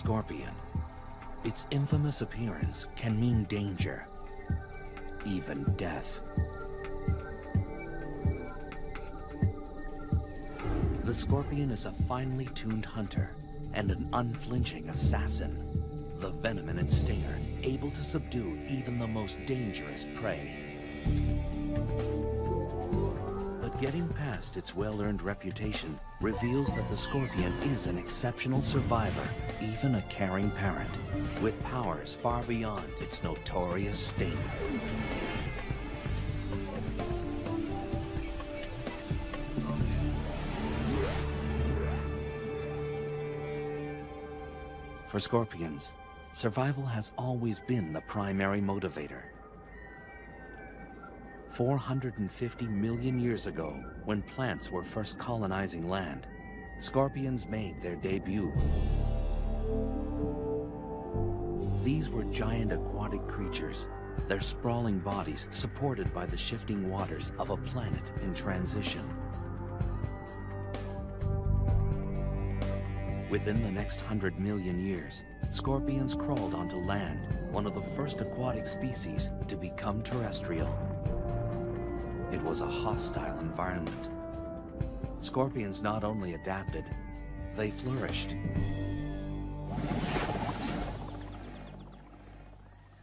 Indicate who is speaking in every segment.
Speaker 1: scorpion. Its infamous appearance can mean danger, even death. The scorpion is a finely tuned hunter and an unflinching assassin. The venom in its stinger able to subdue even the most dangerous prey. Getting past its well-earned reputation reveals that the scorpion is an exceptional survivor, even a caring parent, with powers far beyond its notorious sting. For scorpions, survival has always been the primary motivator. 450 million years ago, when plants were first colonizing land, scorpions made their debut. These were giant aquatic creatures, their sprawling bodies supported by the shifting waters of a planet in transition. Within the next hundred million years, scorpions crawled onto land, one of the first aquatic species to become terrestrial. It was a hostile environment. Scorpions not only adapted, they flourished.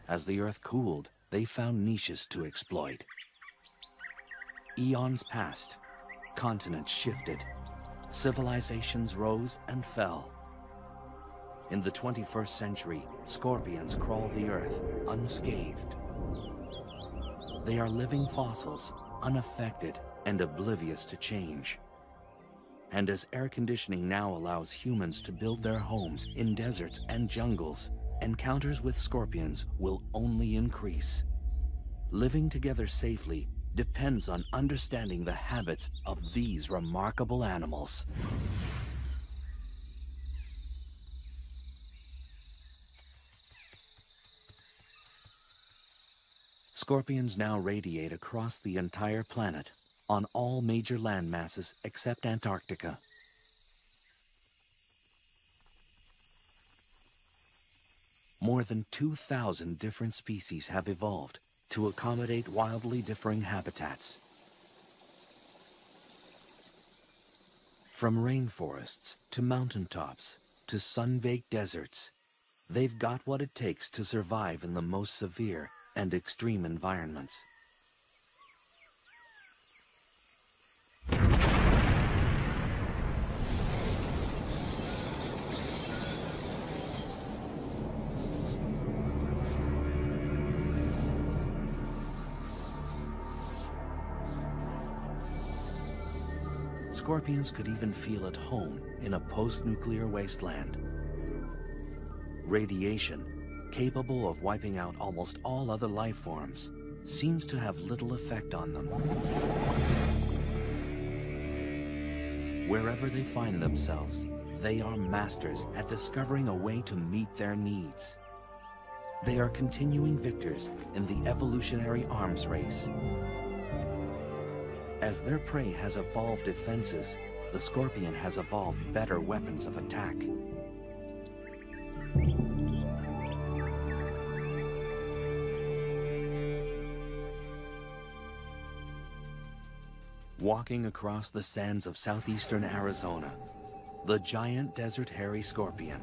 Speaker 1: As the Earth cooled, they found niches to exploit. Eons passed, continents shifted, civilizations rose and fell. In the 21st century, scorpions crawl the earth unscathed. They are living fossils, unaffected and oblivious to change. And as air conditioning now allows humans to build their homes in deserts and jungles, encounters with scorpions will only increase. Living together safely depends on understanding the habits of these remarkable animals. Scorpions now radiate across the entire planet on all major land masses except Antarctica. More than 2,000 different species have evolved to accommodate wildly differing habitats. From rainforests to mountaintops to sun-baked deserts, they've got what it takes to survive in the most severe and extreme environments. Scorpions could even feel at home in a post-nuclear wasteland. Radiation, capable of wiping out almost all other life forms, seems to have little effect on them. Wherever they find themselves, they are masters at discovering a way to meet their needs. They are continuing victors in the evolutionary arms race. As their prey has evolved defenses, the scorpion has evolved better weapons of attack. Walking across the sands of southeastern Arizona, the giant desert hairy scorpion.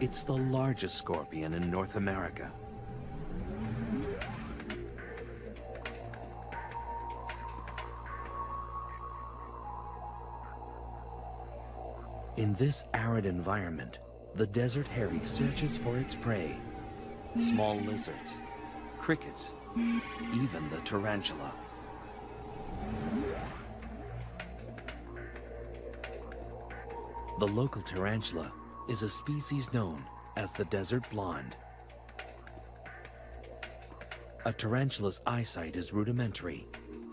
Speaker 1: It's the largest scorpion in North America. In this arid environment, the desert hairy searches for its prey. Small lizards, crickets, even the tarantula. The local tarantula is a species known as the desert blonde. A tarantula's eyesight is rudimentary,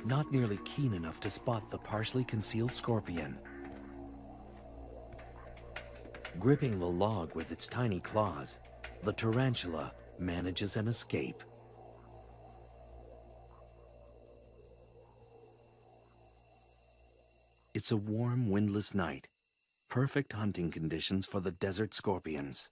Speaker 1: not nearly keen enough to spot the partially concealed scorpion. Gripping the log with its tiny claws, the tarantula manages an escape. It's a warm, windless night. Perfect hunting conditions for the desert scorpions.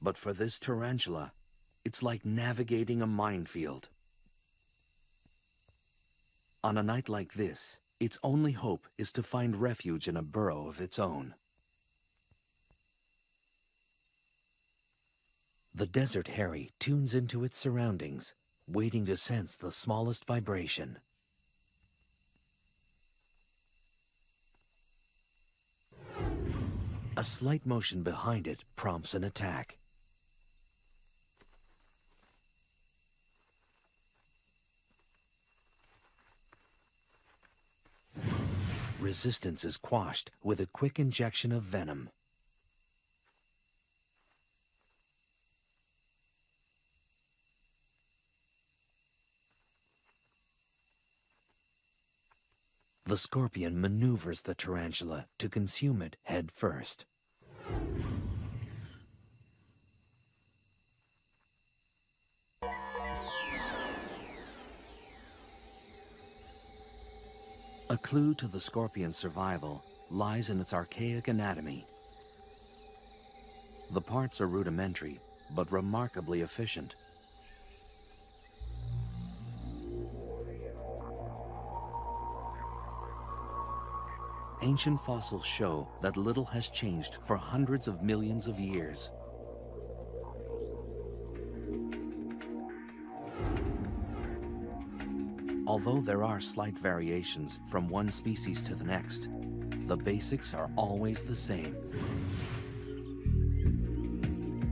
Speaker 1: But for this tarantula, it's like navigating a minefield. On a night like this, its only hope is to find refuge in a burrow of its own. The desert hairy tunes into its surroundings, waiting to sense the smallest vibration. A slight motion behind it prompts an attack. Resistance is quashed with a quick injection of venom. The scorpion maneuvers the tarantula to consume it head first. A clue to the scorpion's survival lies in its archaic anatomy. The parts are rudimentary, but remarkably efficient. Ancient fossils show that little has changed for hundreds of millions of years. Although there are slight variations from one species to the next, the basics are always the same.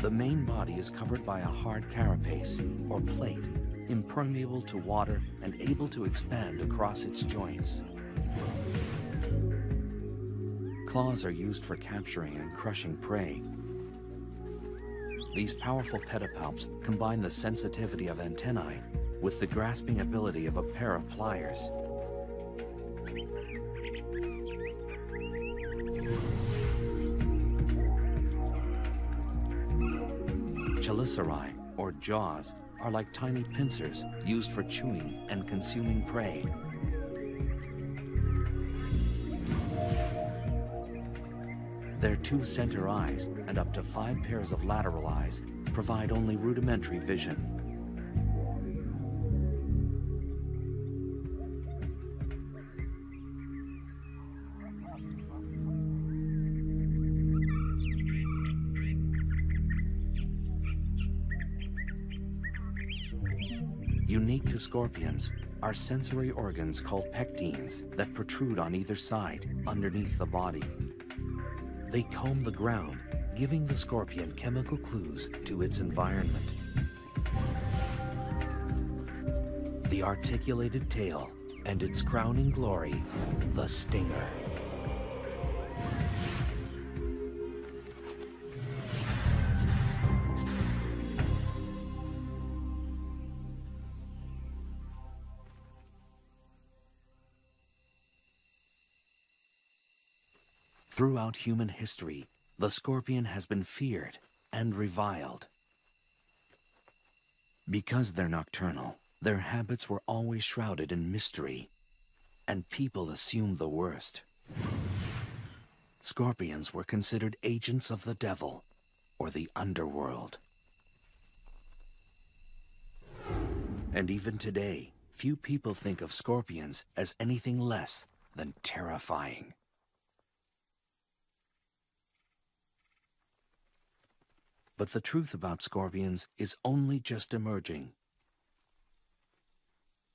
Speaker 1: The main body is covered by a hard carapace, or plate, impermeable to water and able to expand across its joints. Claws are used for capturing and crushing prey. These powerful pedipalps combine the sensitivity of antennae with the grasping ability of a pair of pliers. Chelicerae, or jaws, are like tiny pincers used for chewing and consuming prey. Their two center eyes and up to five pairs of lateral eyes provide only rudimentary vision. Scorpions are sensory organs called pectines that protrude on either side, underneath the body. They comb the ground, giving the scorpion chemical clues to its environment. The articulated tail and its crowning glory, the stinger. Throughout human history, the scorpion has been feared and reviled. Because they're nocturnal, their habits were always shrouded in mystery, and people assumed the worst. Scorpions were considered agents of the devil, or the underworld. And even today, few people think of scorpions as anything less than terrifying. But the truth about scorpions is only just emerging.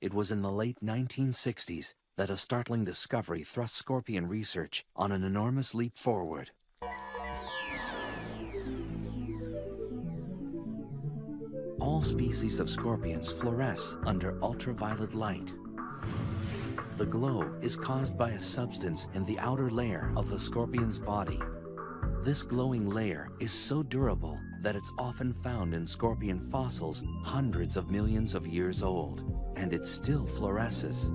Speaker 1: It was in the late 1960s that a startling discovery thrust scorpion research on an enormous leap forward. All species of scorpions fluoresce under ultraviolet light. The glow is caused by a substance in the outer layer of the scorpion's body. This glowing layer is so durable that it's often found in scorpion fossils hundreds of millions of years old, and it still fluoresces.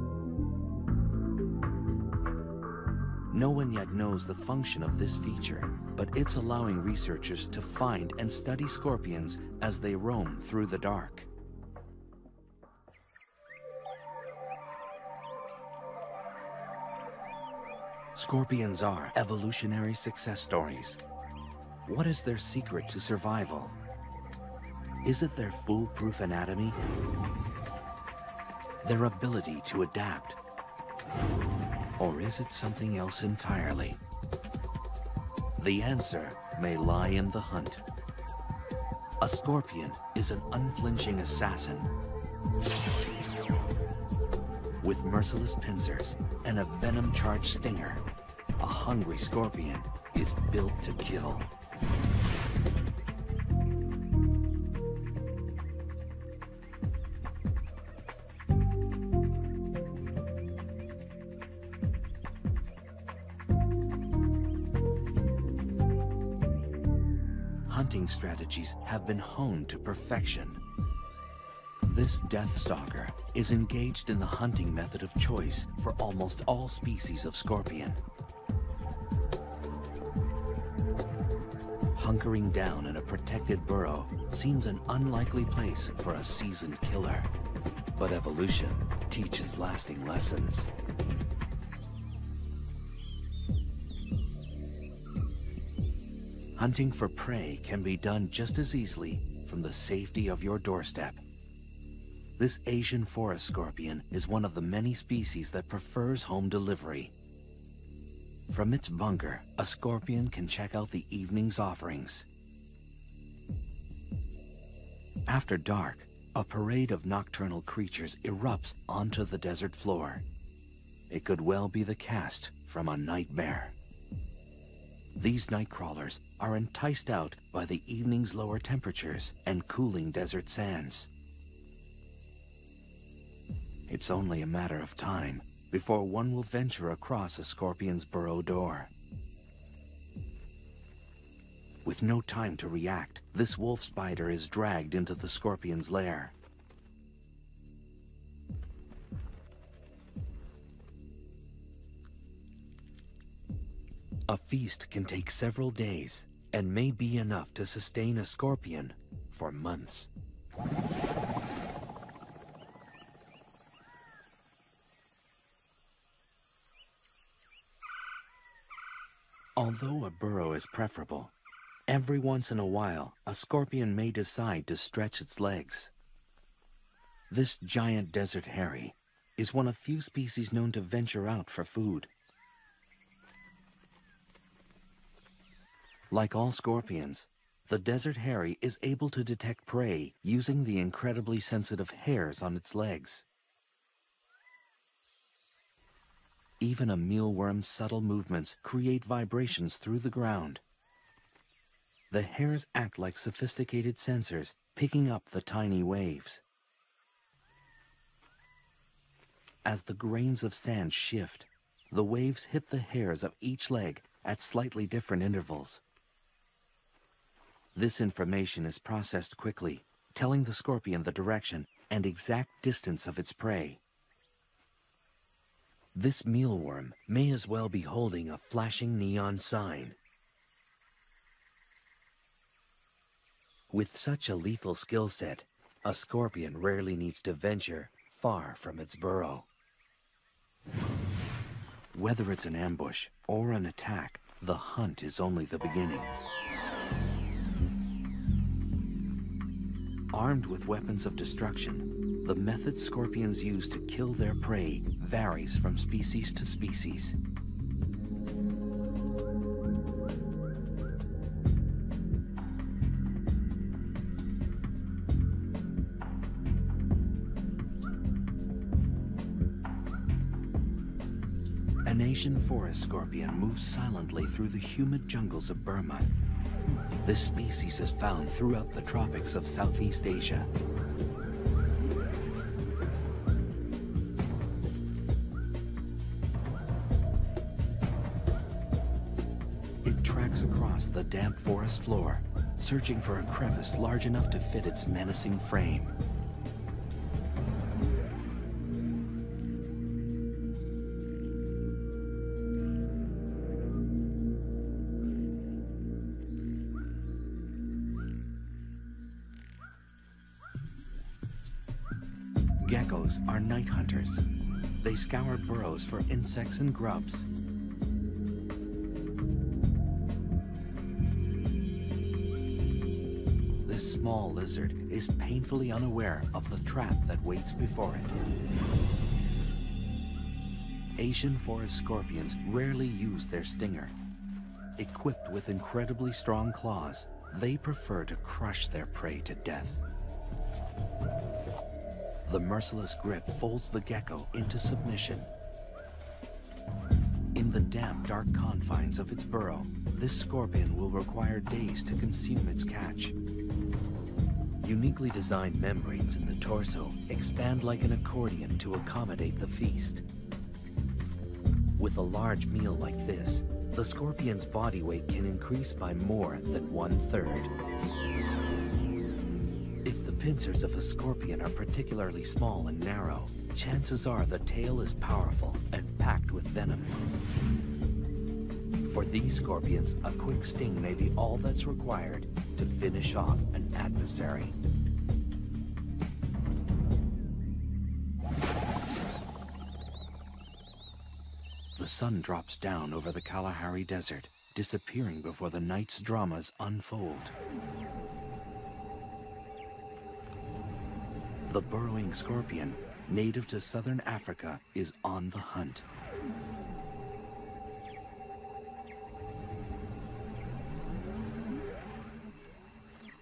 Speaker 1: No one yet knows the function of this feature, but it's allowing researchers to find and study scorpions as they roam through the dark. Scorpions are evolutionary success stories. What is their secret to survival? Is it their foolproof anatomy? Their ability to adapt? Or is it something else entirely? The answer may lie in the hunt. A scorpion is an unflinching assassin with merciless pincers and a venom-charged stinger. A hungry scorpion is built to kill. Hunting strategies have been honed to perfection. This death stalker is engaged in the hunting method of choice for almost all species of scorpion. Hunkering down in a protected burrow seems an unlikely place for a seasoned killer. But evolution teaches lasting lessons. Hunting for prey can be done just as easily from the safety of your doorstep. This Asian forest scorpion is one of the many species that prefers home delivery. From its bunker, a scorpion can check out the evening's offerings. After dark, a parade of nocturnal creatures erupts onto the desert floor. It could well be the cast from a nightmare. These night crawlers are enticed out by the evening's lower temperatures and cooling desert sands. It's only a matter of time before one will venture across a scorpion's burrow door. With no time to react, this wolf spider is dragged into the scorpion's lair. A feast can take several days and may be enough to sustain a scorpion for months. Although a burrow is preferable, every once in a while a scorpion may decide to stretch its legs. This giant desert hairy is one of few species known to venture out for food. Like all scorpions, the desert hairy is able to detect prey using the incredibly sensitive hairs on its legs. Even a mealworm's subtle movements create vibrations through the ground. The hairs act like sophisticated sensors, picking up the tiny waves. As the grains of sand shift, the waves hit the hairs of each leg at slightly different intervals. This information is processed quickly, telling the scorpion the direction and exact distance of its prey. This mealworm may as well be holding a flashing neon sign. With such a lethal skill set, a scorpion rarely needs to venture far from its burrow. Whether it's an ambush or an attack, the hunt is only the beginning. Armed with weapons of destruction, the method scorpions use to kill their prey varies from species to species. An Asian forest scorpion moves silently through the humid jungles of Burma this species is found throughout the tropics of Southeast Asia. across the damp forest floor, searching for a crevice large enough to fit its menacing frame. Geckos are night hunters. They scour burrows for insects and grubs, lizard is painfully unaware of the trap that waits before it. Asian forest scorpions rarely use their stinger. Equipped with incredibly strong claws, they prefer to crush their prey to death. The merciless grip folds the gecko into submission. In the damp, dark confines of its burrow, this scorpion will require days to consume its catch. Uniquely designed membranes in the torso expand like an accordion to accommodate the feast. With a large meal like this, the scorpion's body weight can increase by more than one-third. If the pincers of a scorpion are particularly small and narrow, chances are the tail is powerful and packed with venom. For these scorpions, a quick sting may be all that's required to finish off an adversary. Sun drops down over the Kalahari Desert, disappearing before the night's dramas unfold. The burrowing scorpion, native to southern Africa, is on the hunt.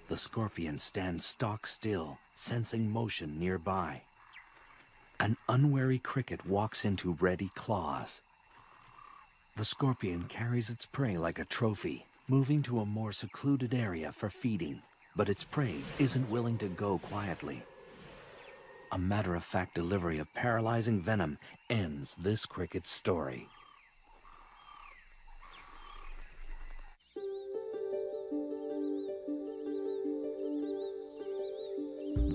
Speaker 1: The scorpion stands stock still, sensing motion nearby. An unwary cricket walks into ready claws. The scorpion carries its prey like a trophy, moving to a more secluded area for feeding. But its prey isn't willing to go quietly. A matter-of-fact delivery of paralyzing venom ends this cricket's story.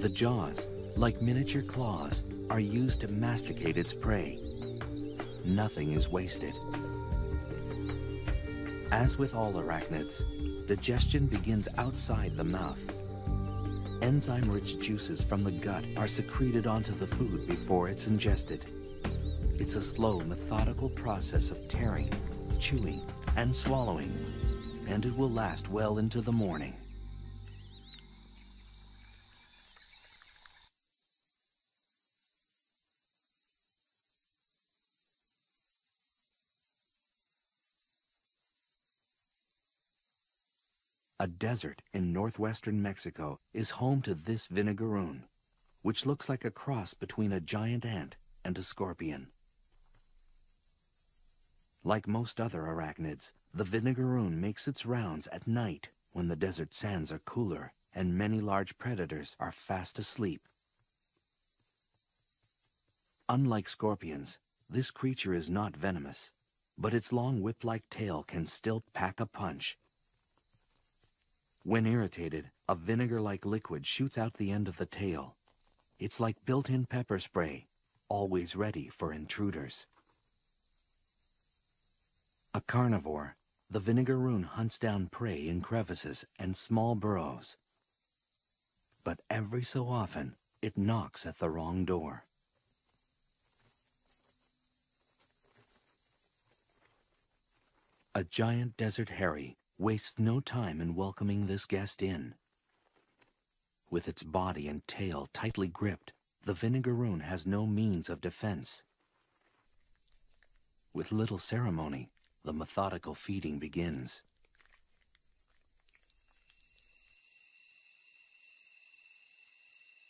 Speaker 1: The jaws, like miniature claws, are used to masticate its prey. Nothing is wasted. As with all arachnids, digestion begins outside the mouth. Enzyme-rich juices from the gut are secreted onto the food before it's ingested. It's a slow, methodical process of tearing, chewing, and swallowing, and it will last well into the morning. A desert in northwestern Mexico is home to this vinegaroon, which looks like a cross between a giant ant and a scorpion. Like most other arachnids, the vinegaroon makes its rounds at night when the desert sands are cooler and many large predators are fast asleep. Unlike scorpions, this creature is not venomous, but its long whip-like tail can still pack a punch when irritated, a vinegar-like liquid shoots out the end of the tail. It's like built-in pepper spray, always ready for intruders. A carnivore, the vinegaroon hunts down prey in crevices and small burrows. But every so often, it knocks at the wrong door. A giant desert hairy wastes no time in welcoming this guest in. With its body and tail tightly gripped, the vinegaroon has no means of defense. With little ceremony, the methodical feeding begins.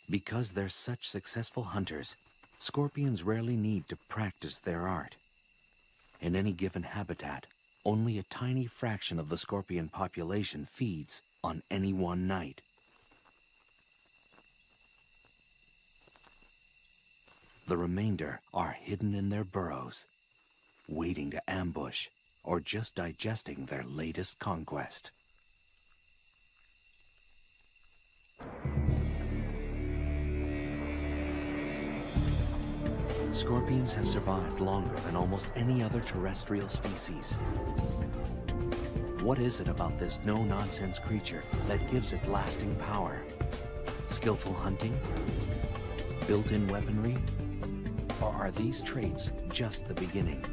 Speaker 1: Because they're such successful hunters, scorpions rarely need to practice their art. In any given habitat, only a tiny fraction of the scorpion population feeds on any one night. The remainder are hidden in their burrows, waiting to ambush or just digesting their latest conquest. Scorpions have survived longer than almost any other terrestrial species. What is it about this no-nonsense creature that gives it lasting power? Skillful hunting? built-in weaponry? Or are these traits just the beginning?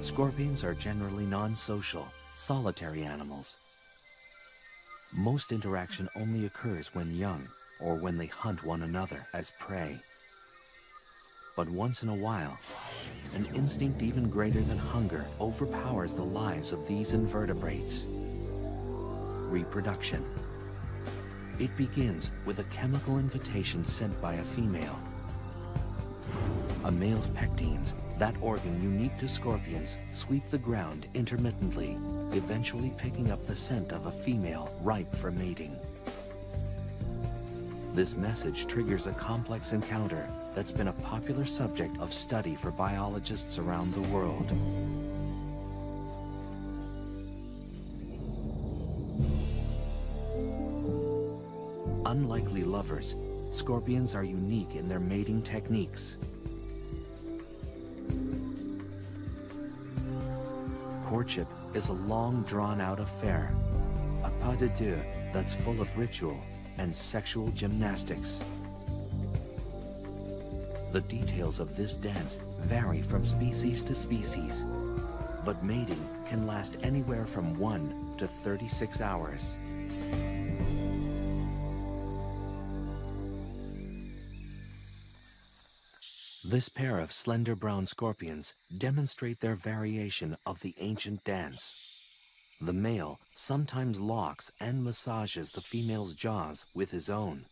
Speaker 1: Scorpions are generally non-social, solitary animals. Most interaction only occurs when young or when they hunt one another as prey. But once in a while, an instinct even greater than hunger overpowers the lives of these invertebrates. Reproduction. It begins with a chemical invitation sent by a female. A male's pectines, that organ unique to scorpions, sweep the ground intermittently, eventually picking up the scent of a female ripe for mating. This message triggers a complex encounter that's been a popular subject of study for biologists around the world. Unlikely lovers, scorpions are unique in their mating techniques. Courtship is a long drawn-out affair, a pas de deux that's full of ritual and sexual gymnastics. The details of this dance vary from species to species, but mating can last anywhere from 1 to 36 hours. This pair of slender brown scorpions demonstrate their variation of the ancient dance. The male sometimes locks and massages the female's jaws with his own.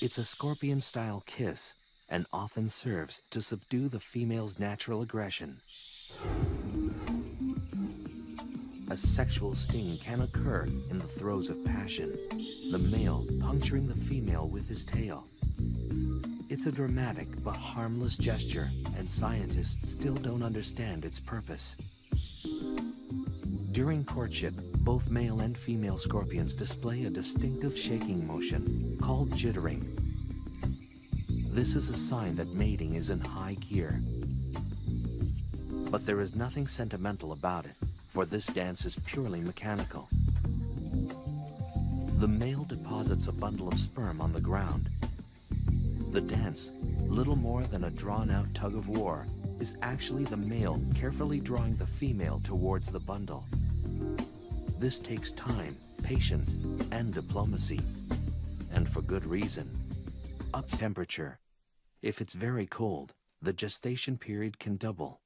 Speaker 1: It's a scorpion-style kiss and often serves to subdue the female's natural aggression. A sexual sting can occur in the throes of passion, the male puncturing the female with his tail. It's a dramatic but harmless gesture, and scientists still don't understand its purpose. During courtship, both male and female scorpions display a distinctive shaking motion called jittering. This is a sign that mating is in high gear. But there is nothing sentimental about it, for this dance is purely mechanical. The male deposits a bundle of sperm on the ground. The dance, little more than a drawn-out tug of war, is actually the male carefully drawing the female towards the bundle. This takes time, patience, and diplomacy. And for good reason. Up temperature. If it's very cold, the gestation period can double.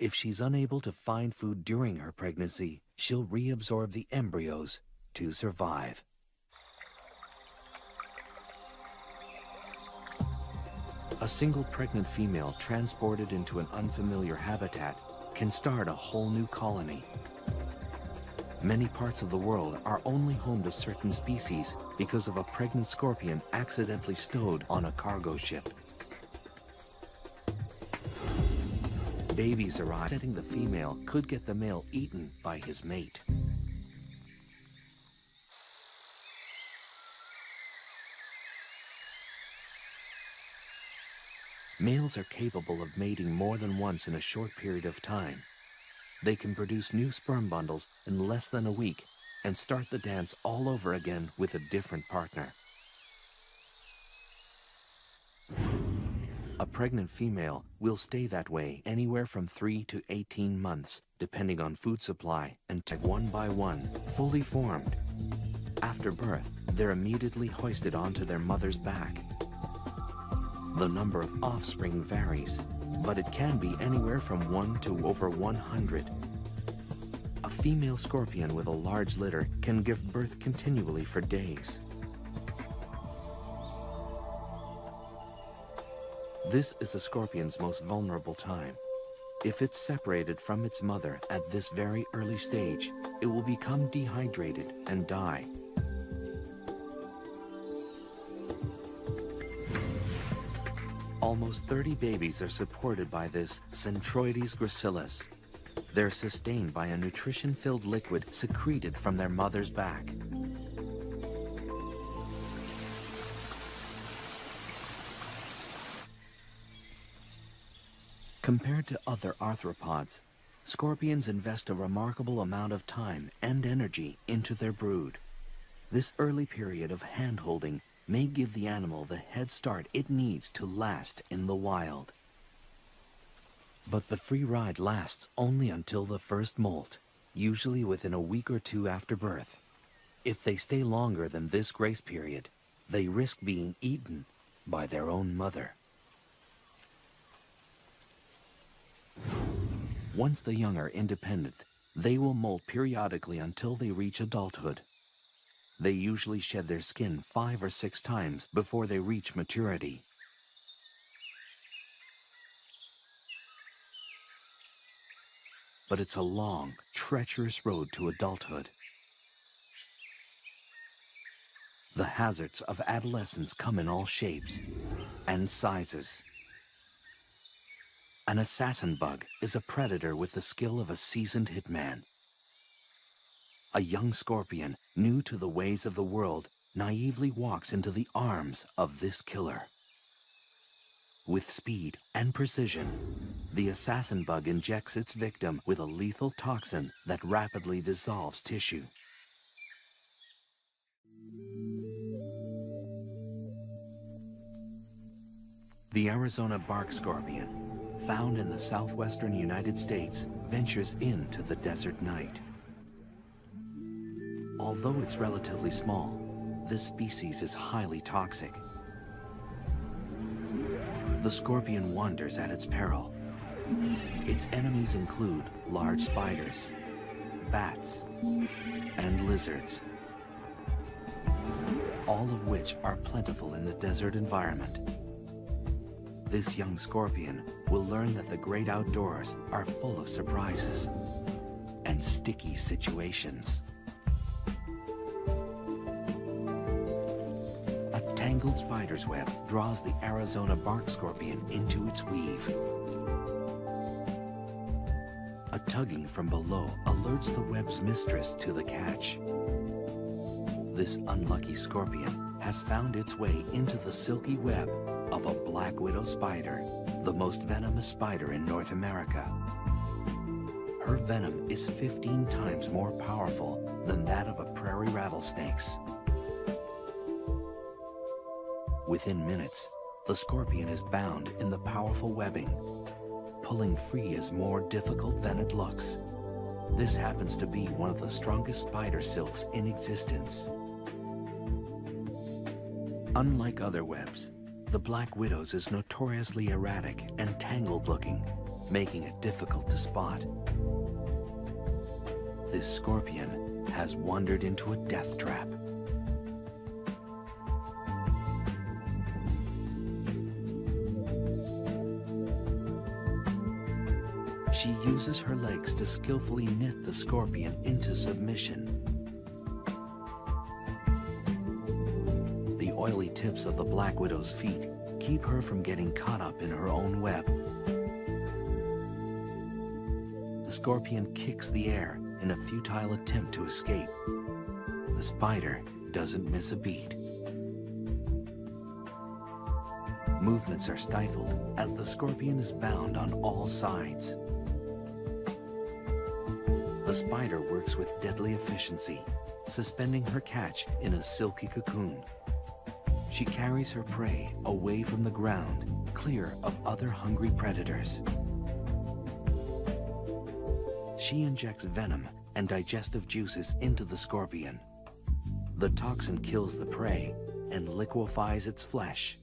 Speaker 1: If she's unable to find food during her pregnancy, she'll reabsorb the embryos to survive. A single pregnant female transported into an unfamiliar habitat can start a whole new colony Many parts of the world are only home to certain species because of a pregnant scorpion accidentally stowed on a cargo ship. Babies arrive, setting the female could get the male eaten by his mate. Males are capable of mating more than once in a short period of time, they can produce new sperm bundles in less than a week and start the dance all over again with a different partner. A pregnant female will stay that way anywhere from 3 to 18 months, depending on food supply, and take one by one, fully formed. After birth, they're immediately hoisted onto their mother's back. The number of offspring varies, but it can be anywhere from 1 to over 100. A female scorpion with a large litter can give birth continually for days. This is a scorpion's most vulnerable time. If it's separated from its mother at this very early stage, it will become dehydrated and die. Almost 30 babies are supported by this Centruroides gracilis. They're sustained by a nutrition-filled liquid secreted from their mother's back. Compared to other arthropods, scorpions invest a remarkable amount of time and energy into their brood. This early period of hand-holding may give the animal the head start it needs to last in the wild. But the free ride lasts only until the first molt, usually within a week or two after birth. If they stay longer than this grace period, they risk being eaten by their own mother. Once the young are independent, they will molt periodically until they reach adulthood. They usually shed their skin five or six times before they reach maturity. But it's a long, treacherous road to adulthood. The hazards of adolescence come in all shapes and sizes. An assassin bug is a predator with the skill of a seasoned hitman. A young scorpion, new to the ways of the world, naively walks into the arms of this killer. With speed and precision, the assassin bug injects its victim with a lethal toxin that rapidly dissolves tissue. The Arizona bark scorpion, found in the southwestern United States, ventures into the desert night. Although it's relatively small, this species is highly toxic. The scorpion wanders at its peril. Its enemies include large spiders, bats, and lizards, all of which are plentiful in the desert environment. This young scorpion will learn that the great outdoors are full of surprises and sticky situations. A spider's web draws the Arizona bark scorpion into its weave. A tugging from below alerts the web's mistress to the catch. This unlucky scorpion has found its way into the silky web of a black widow spider, the most venomous spider in North America. Her venom is 15 times more powerful than that of a prairie rattlesnake's. Within minutes, the scorpion is bound in the powerful webbing. Pulling free is more difficult than it looks. This happens to be one of the strongest spider silks in existence. Unlike other webs, the Black Widow's is notoriously erratic and tangled looking, making it difficult to spot. This scorpion has wandered into a death trap. She uses her legs to skillfully knit the scorpion into submission. The oily tips of the Black Widow's feet keep her from getting caught up in her own web. The scorpion kicks the air in a futile attempt to escape. The spider doesn't miss a beat. Movements are stifled as the scorpion is bound on all sides. The spider works with deadly efficiency, suspending her catch in a silky cocoon. She carries her prey away from the ground, clear of other hungry predators. She injects venom and digestive juices into the scorpion. The toxin kills the prey and liquefies its flesh.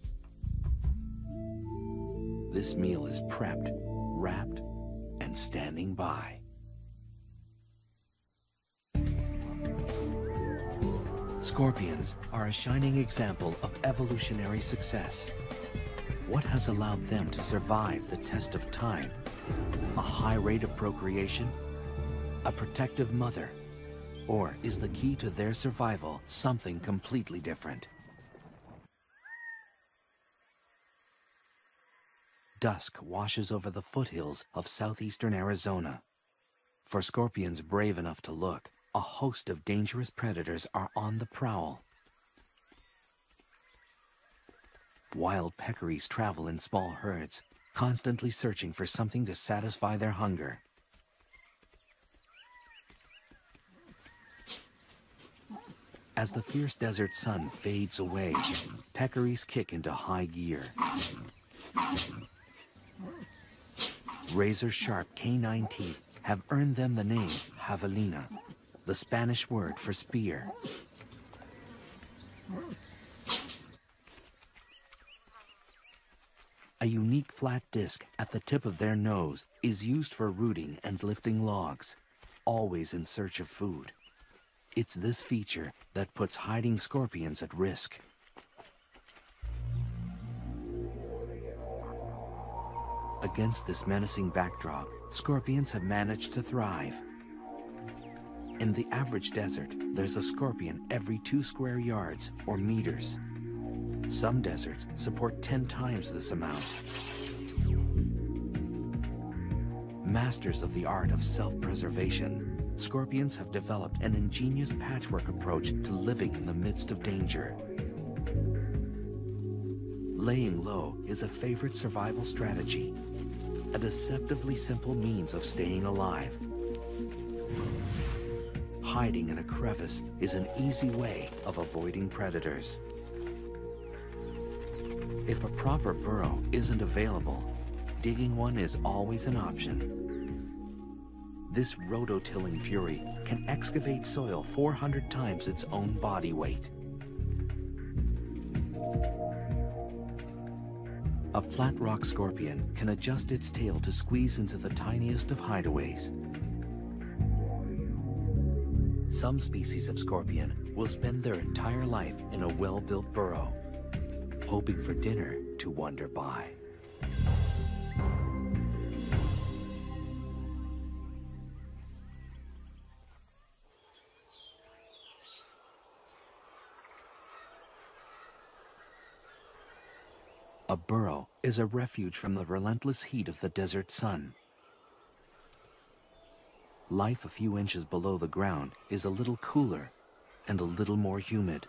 Speaker 1: This meal is prepped, wrapped, and standing by. Scorpions are a shining example of evolutionary success. What has allowed them to survive the test of time? A high rate of procreation? A protective mother? Or is the key to their survival something completely different? Dusk washes over the foothills of southeastern Arizona. For scorpions brave enough to look, a host of dangerous predators are on the prowl. Wild peccaries travel in small herds, constantly searching for something to satisfy their hunger. As the fierce desert sun fades away, peccaries kick into high gear. Razor-sharp canine teeth have earned them the name javelina, the Spanish word for spear. A unique flat disc at the tip of their nose is used for rooting and lifting logs, always in search of food. It's this feature that puts hiding scorpions at risk. Against this menacing backdrop, scorpions have managed to thrive. In the average desert, there's a scorpion every two square yards or meters. Some deserts support 10 times this amount. Masters of the art of self-preservation, scorpions have developed an ingenious patchwork approach to living in the midst of danger. Laying low is a favorite survival strategy, a deceptively simple means of staying alive. Hiding in a crevice is an easy way of avoiding predators. If a proper burrow isn't available, digging one is always an option. This rototilling fury can excavate soil 400 times its own body weight. A flat rock scorpion can adjust its tail to squeeze into the tiniest of hideaways. Some species of scorpion will spend their entire life in a well-built burrow hoping for dinner to wander by. A burrow is a refuge from the relentless heat of the desert sun. Life a few inches below the ground is a little cooler and a little more humid.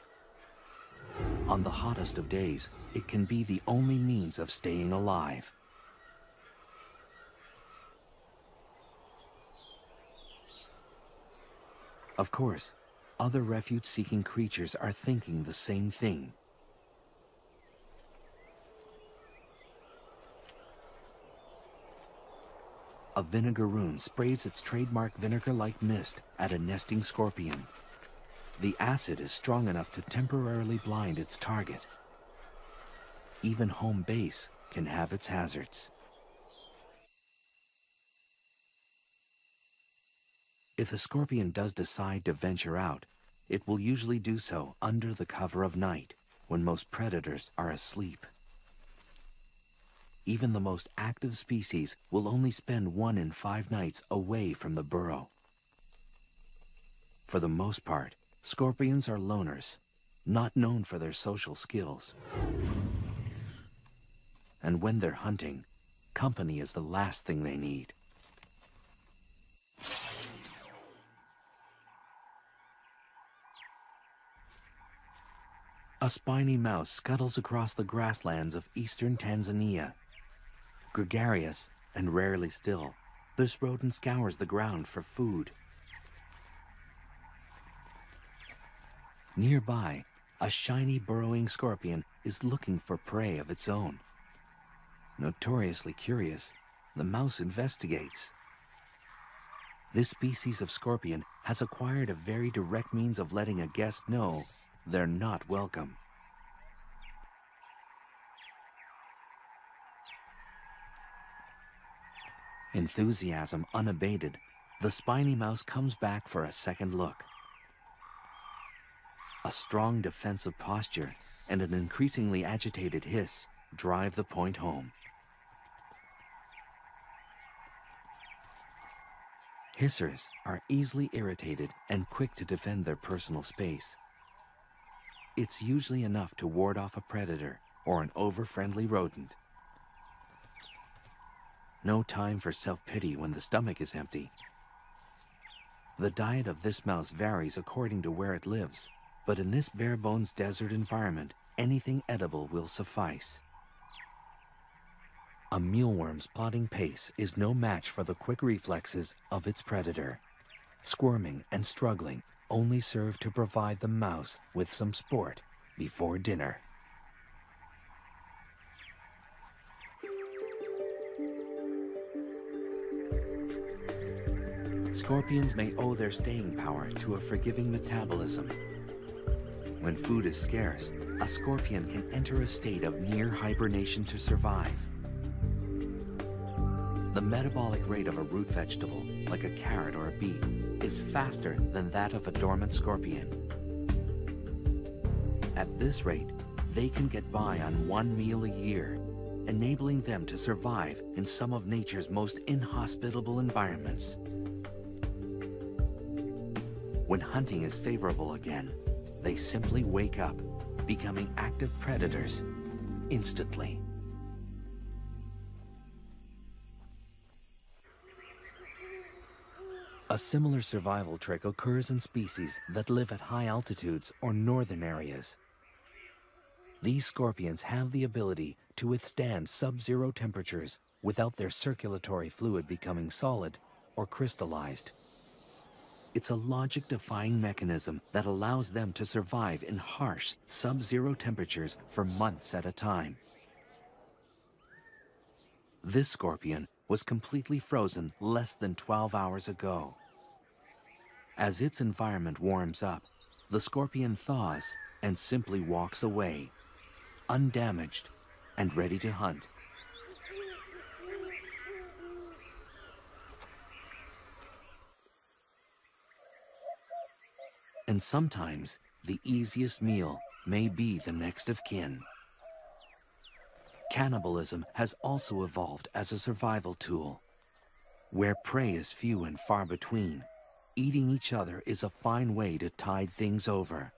Speaker 1: On the hottest of days, it can be the only means of staying alive. Of course, other refuge-seeking creatures are thinking the same thing. A vinegaroon sprays its trademark vinegar-like mist at a nesting scorpion. The acid is strong enough to temporarily blind its target. Even home base can have its hazards. If a scorpion does decide to venture out, it will usually do so under the cover of night, when most predators are asleep. Even the most active species will only spend one in five nights away from the burrow. For the most part, Scorpions are loners, not known for their social skills. And when they're hunting, company is the last thing they need. A spiny mouse scuttles across the grasslands of eastern Tanzania. Gregarious and rarely still, this rodent scours the ground for food. Nearby, a shiny burrowing scorpion is looking for prey of its own. Notoriously curious, the mouse investigates. This species of scorpion has acquired a very direct means of letting a guest know they're not welcome. Enthusiasm unabated, the spiny mouse comes back for a second look. A strong defensive posture and an increasingly agitated hiss drive the point home. Hissers are easily irritated and quick to defend their personal space. It's usually enough to ward off a predator or an over-friendly rodent. No time for self-pity when the stomach is empty. The diet of this mouse varies according to where it lives. But in this bare-bones desert environment, anything edible will suffice. A mealworm's plodding pace is no match for the quick reflexes of its predator. Squirming and struggling, only serve to provide the mouse with some sport before dinner. Scorpions may owe their staying power to a forgiving metabolism. When food is scarce, a scorpion can enter a state of near hibernation to survive. The metabolic rate of a root vegetable, like a carrot or a beet, is faster than that of a dormant scorpion. At this rate, they can get by on one meal a year, enabling them to survive in some of nature's most inhospitable environments. When hunting is favorable again, they simply wake up, becoming active predators instantly. A similar survival trick occurs in species that live at high altitudes or northern areas. These scorpions have the ability to withstand sub-zero temperatures without their circulatory fluid becoming solid or crystallized. It's a logic-defying mechanism that allows them to survive in harsh, sub-zero temperatures for months at a time. This scorpion was completely frozen less than 12 hours ago. As its environment warms up, the scorpion thaws and simply walks away, undamaged and ready to hunt. And sometimes the easiest meal may be the next of kin. Cannibalism has also evolved as a survival tool. Where prey is few and far between, eating each other is a fine way to tide things over.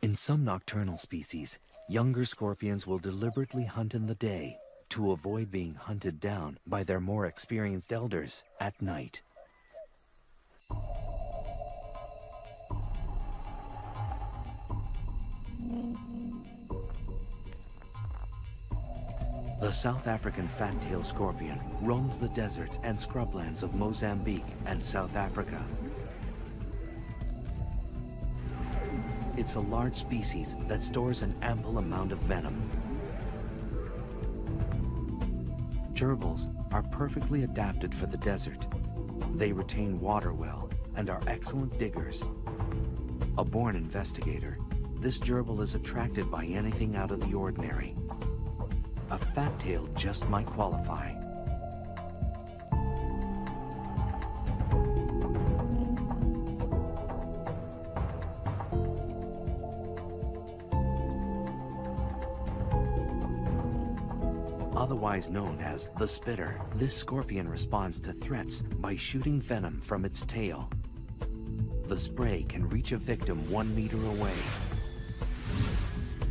Speaker 1: In some nocturnal species, younger scorpions will deliberately hunt in the day to avoid being hunted down by their more experienced elders at night. The South African fat-tailed scorpion roams the deserts and scrublands of Mozambique and South Africa. It's a large species that stores an ample amount of venom. Gerbils are perfectly adapted for the desert. They retain water well and are excellent diggers. A born investigator, this gerbil is attracted by anything out of the ordinary a fat tail just might qualify. Otherwise known as the spitter, this scorpion responds to threats by shooting venom from its tail. The spray can reach a victim one meter away.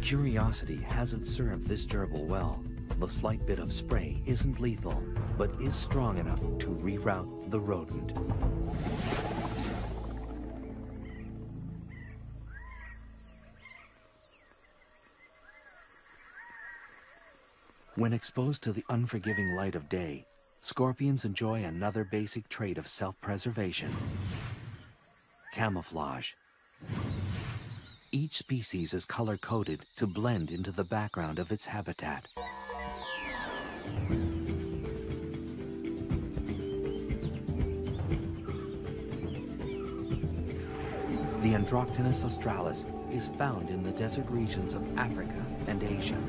Speaker 1: Curiosity hasn't served this gerbil well. The slight bit of spray isn't lethal, but is strong enough to reroute the rodent. When exposed to the unforgiving light of day, scorpions enjoy another basic trait of self-preservation. Camouflage. Each species is color-coded to blend into the background of its habitat. The Androctonus australis is found in the desert regions of Africa and Asia.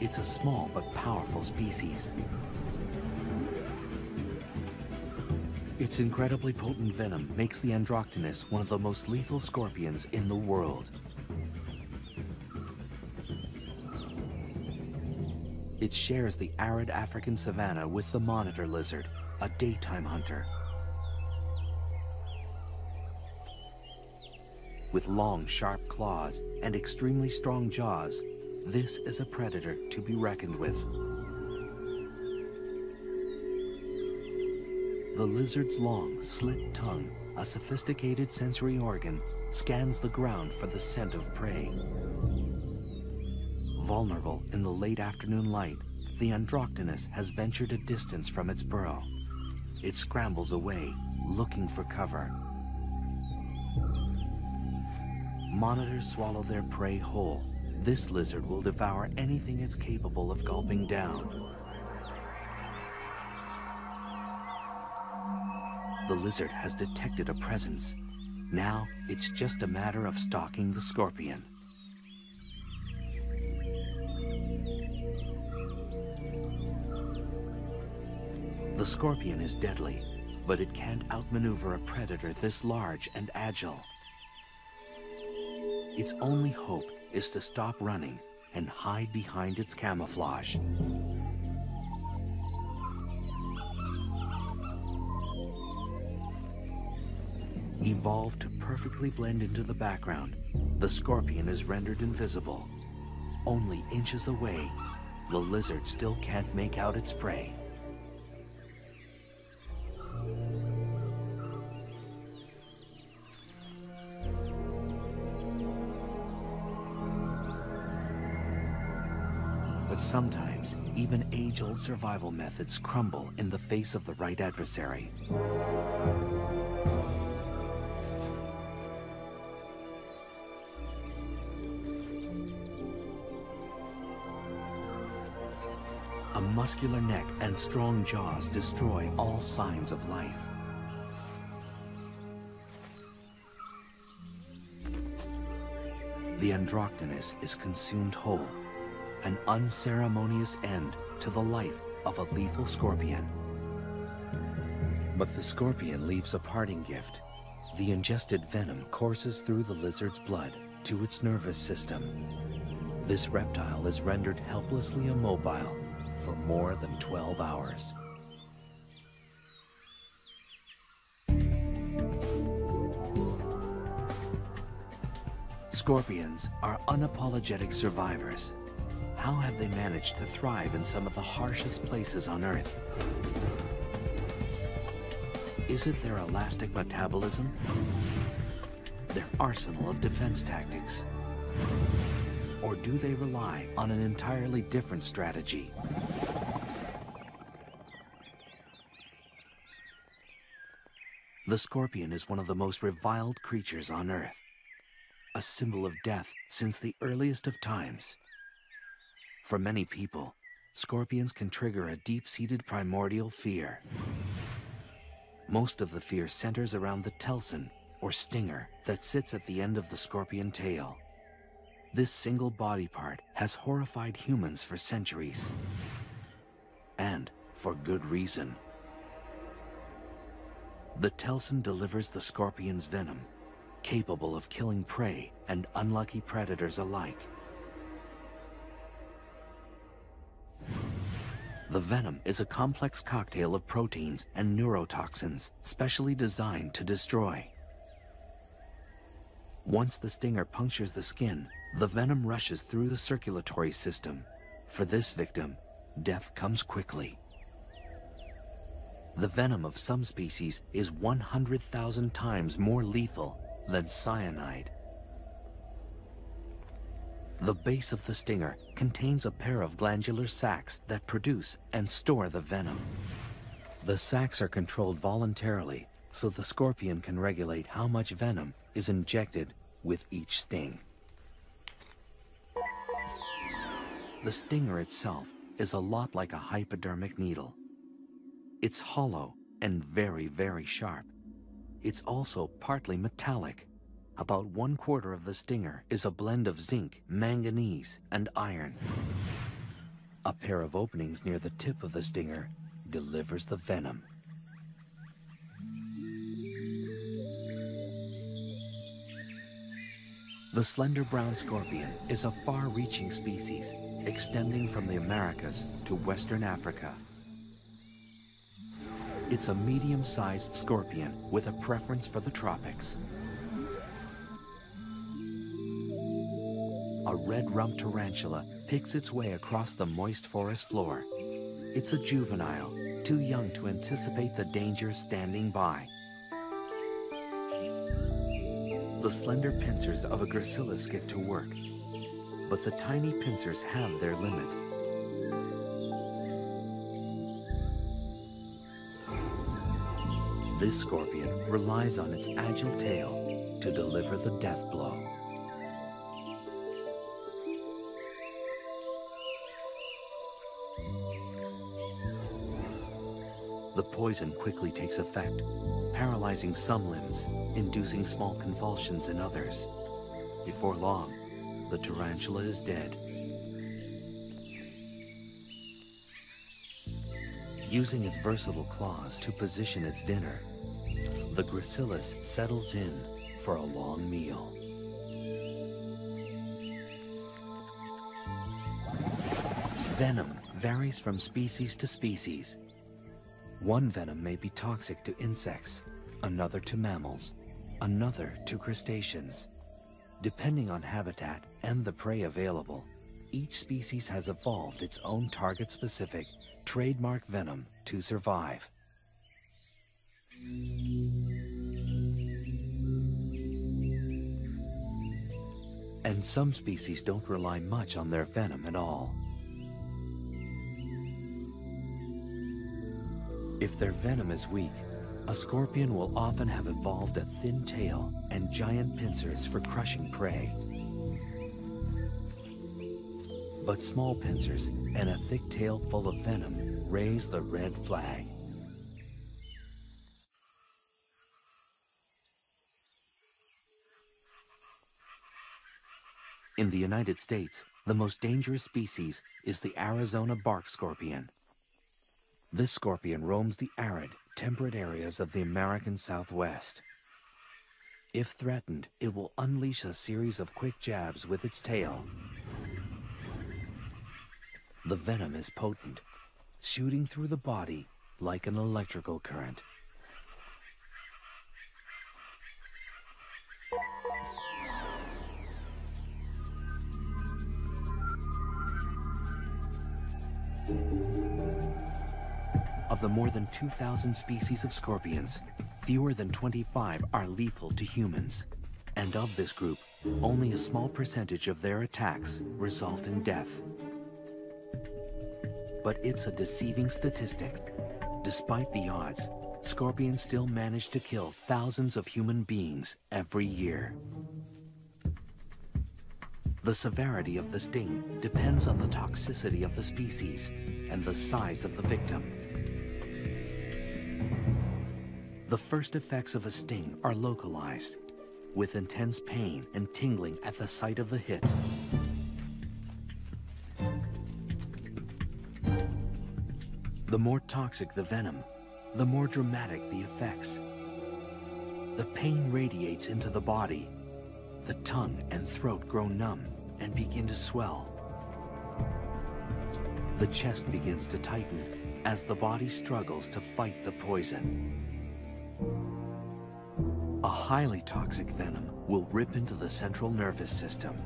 Speaker 1: It's a small but powerful species. Its incredibly potent venom makes the Androctonus one of the most lethal scorpions in the world. It shares the arid African savanna with the monitor lizard, a daytime hunter. With long, sharp claws and extremely strong jaws, this is a predator to be reckoned with. The lizard's long, slit tongue, a sophisticated sensory organ, scans the ground for the scent of prey. Vulnerable in the late afternoon light, the Androctonus has ventured a distance from its burrow. It scrambles away, looking for cover. Monitors swallow their prey whole. This lizard will devour anything it's capable of gulping down. The lizard has detected a presence. Now, it's just a matter of stalking the scorpion. The scorpion is deadly, but it can't outmaneuver a predator this large and agile. Its only hope is to stop running and hide behind its camouflage. Evolved to perfectly blend into the background, the scorpion is rendered invisible. Only inches away, the lizard still can't make out its prey. But sometimes, even age-old survival methods crumble in the face of the right adversary. Muscular neck and strong jaws destroy all signs of life. The Androctonus is consumed whole, an unceremonious end to the life of a lethal scorpion. But the scorpion leaves a parting gift. The ingested venom courses through the lizard's blood to its nervous system. This reptile is rendered helplessly immobile for more than 12 hours. Scorpions are unapologetic survivors. How have they managed to thrive in some of the harshest places on Earth? Is it their elastic metabolism? Their arsenal of defense tactics? Or do they rely on an entirely different strategy? The scorpion is one of the most reviled creatures on Earth, a symbol of death since the earliest of times. For many people, scorpions can trigger a deep-seated primordial fear. Most of the fear centers around the telson, or stinger, that sits at the end of the scorpion tail. This single body part has horrified humans for centuries. And for good reason. The telson delivers the scorpion's venom, capable of killing prey and unlucky predators alike. The venom is a complex cocktail of proteins and neurotoxins specially designed to destroy. Once the stinger punctures the skin, the venom rushes through the circulatory system. For this victim, death comes quickly. The venom of some species is 100,000 times more lethal than cyanide. The base of the stinger contains a pair of glandular sacs that produce and store the venom. The sacs are controlled voluntarily, so the scorpion can regulate how much venom is injected with each sting. The stinger itself is a lot like a hypodermic needle. It's hollow and very, very sharp. It's also partly metallic. About one quarter of the stinger is a blend of zinc, manganese, and iron. A pair of openings near the tip of the stinger delivers the venom. The slender brown scorpion is a far-reaching species, extending from the Americas to Western Africa. It's a medium-sized scorpion with a preference for the tropics. A red-rumped tarantula picks its way across the moist forest floor. It's a juvenile, too young to anticipate the dangers standing by. The slender pincers of a gracilis get to work, but the tiny pincers have their limit. This scorpion relies on its agile tail to deliver the death blow. The poison quickly takes effect, paralyzing some limbs, inducing small convulsions in others. Before long, the tarantula is dead. Using its versatile claws to position its dinner, the gracilis settles in for a long meal. Venom varies from species to species. One venom may be toxic to insects, another to mammals, another to crustaceans. Depending on habitat and the prey available, each species has evolved its own target-specific trademark venom to survive. And some species don't rely much on their venom at all. If their venom is weak, a scorpion will often have evolved a thin tail and giant pincers for crushing prey. But small pincers and a thick tail full of venom raise the red flag. In the United States, the most dangerous species is the Arizona bark scorpion. This scorpion roams the arid, temperate areas of the American Southwest. If threatened, it will unleash a series of quick jabs with its tail. The venom is potent, shooting through the body like an electrical current. The more than 2,000 species of scorpions, fewer than 25 are lethal to humans. And of this group, only a small percentage of their attacks result in death. But it's a deceiving statistic. Despite the odds, scorpions still manage to kill thousands of human beings every year. The severity of the sting depends on the toxicity of the species and the size of the victim. The first effects of a sting are localized, with intense pain and tingling at the site of the hit. The more toxic the venom, the more dramatic the effects. The pain radiates into the body. The tongue and throat grow numb and begin to swell. The chest begins to tighten as the body struggles to fight the poison. A highly toxic venom will rip into the central nervous system.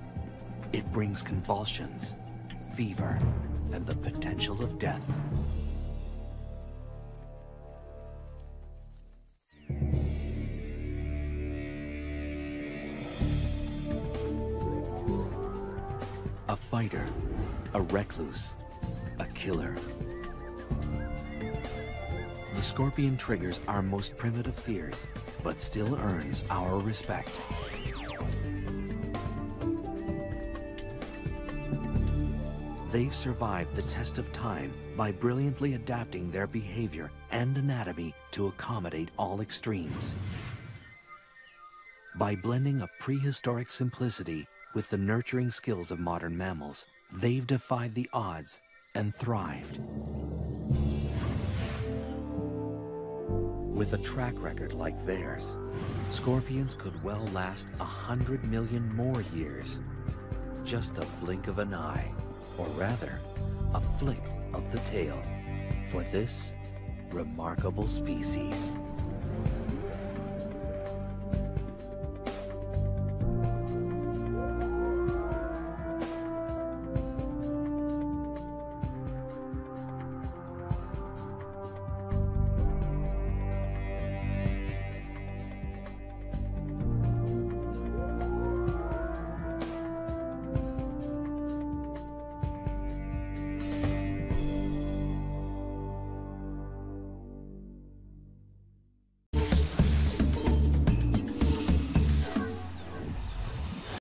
Speaker 1: It brings convulsions, fever, and the potential of death. A fighter, a recluse, a killer. The scorpion triggers our most primitive fears, but still earns our respect. They've survived the test of time by brilliantly adapting their behavior and anatomy to accommodate all extremes. By blending a prehistoric simplicity with the nurturing skills of modern mammals, they've defied the odds and thrived. With a track record like theirs, scorpions could well last a hundred million more years. Just a blink of an eye, or rather, a flick of the tail for this remarkable species.